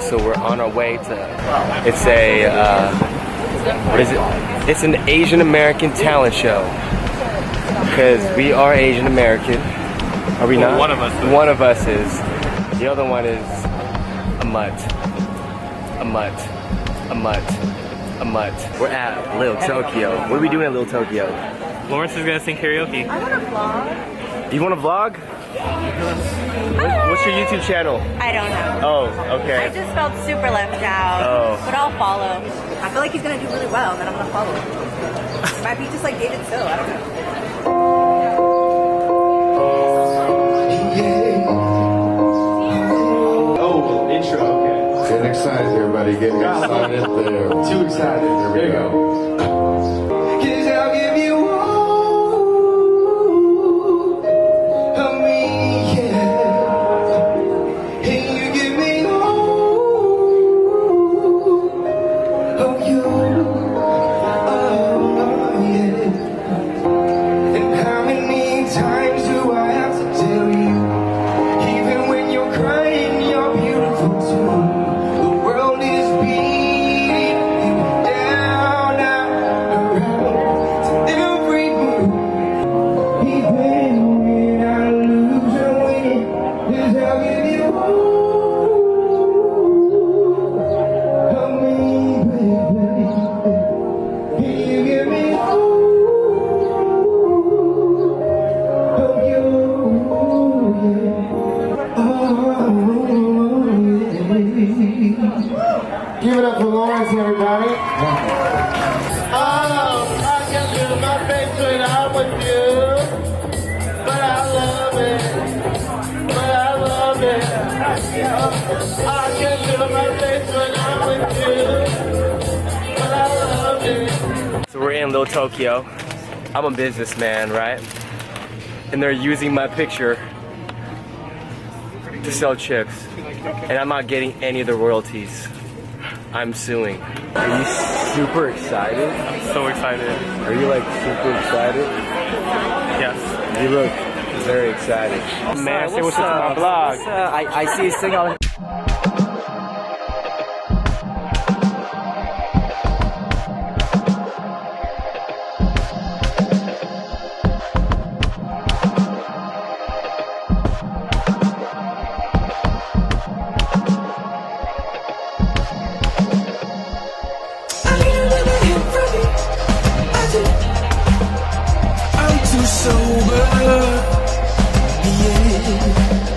so we're on our way to. It's a uh, what is it? It's an Asian American talent show because we are Asian American. Are we Well, not? one of us is. One of us is. The other one is a mutt. A mutt. A mutt. A mutt. We're at Little Tokyo. What are we doing at Little Tokyo? Lawrence is gonna sing karaoke. I want to vlog. Do you want to vlog? What's your YouTube channel? I don't know. Oh, okay. I just felt super left out. Oh. But I'll follow. I feel like he's gonna do really well, and then I'm gonna follow him. It might be just like David So. I don't know. Oh, intro, okay. Get excited, everybody. Get excited there. Too excited. There we go. Cause Give it up for Lawrence, everybody. Oh, I can feel my face when I'm with you. But I love it. But I love it. I can feel my face when I'm with you. So we're in Little Tokyo. I'm a businessman, right? And they're using my picture to sell chips. And I'm not getting any of the royalties. I'm suing. Are you super excited? I'm so excited. Are you like super excited? Yes. You look very excited. Man, say what's uh, up to my blog. Uh, I, I see you sing on. Sober